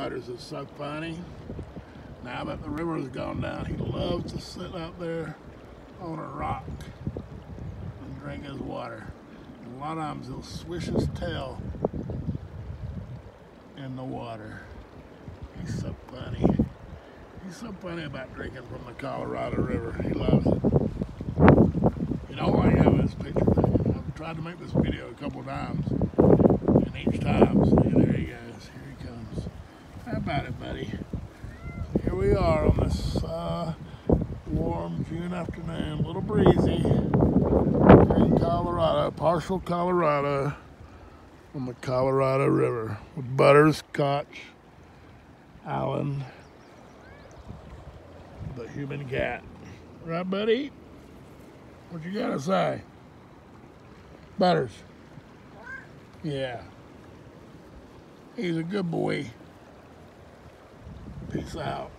Butters is so funny. Now that the river has gone down, he loves to sit out there on a rock and drink his water. And a lot of times he'll swish his tail in the water. He's so funny. He's so funny about drinking from the Colorado River. He loves it. You know why I have this picture? I've tried to make this video a couple times. And each time, see, there he goes. Here he comes. About it, buddy? Here we are on this uh, warm June afternoon, a little breezy in Colorado, partial Colorado, on the Colorado River with Butters, Koch, Allen, the human cat. Right, buddy? What you gotta say? Butters. Yeah. He's a good boy. Peace out.